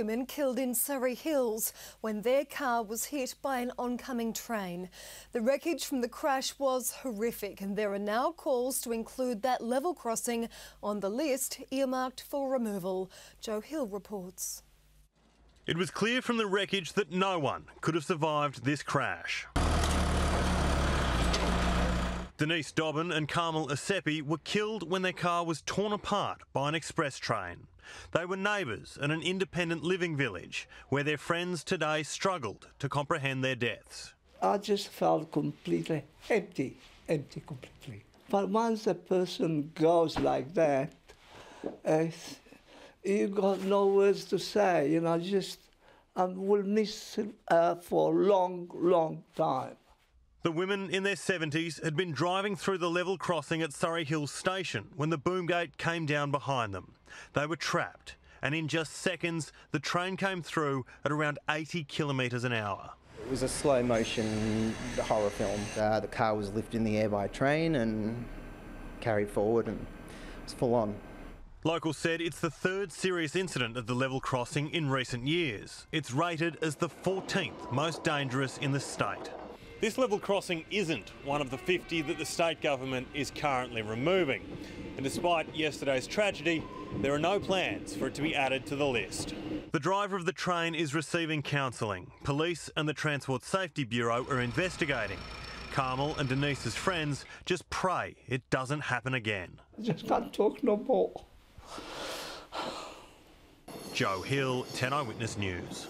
women killed in Surrey Hills when their car was hit by an oncoming train. The wreckage from the crash was horrific, and there are now calls to include that level crossing on the list earmarked for removal. Joe Hill reports. It was clear from the wreckage that no one could have survived this crash. Denise Dobbin and Carmel Asepi were killed when their car was torn apart by an express train. They were neighbours in an independent living village where their friends today struggled to comprehend their deaths. I just felt completely empty, empty completely. But once a person goes like that, uh, you got no words to say, you know, just I will miss her for a long, long time. The women in their 70s had been driving through the level crossing at Surrey Hills Station when the boom gate came down behind them. They were trapped, and in just seconds, the train came through at around 80 kilometres an hour. It was a slow motion horror film. Uh, the car was lifted in the air by a train and carried forward, and it was full on. Locals said it's the third serious incident at the level crossing in recent years. It's rated as the 14th most dangerous in the state. This level crossing isn't one of the 50 that the state government is currently removing. And despite yesterday's tragedy, there are no plans for it to be added to the list. The driver of the train is receiving counselling. Police and the Transport Safety Bureau are investigating. Carmel and Denise's friends just pray it doesn't happen again. I just can't talk no more. Joe Hill, 10 Eyewitness News.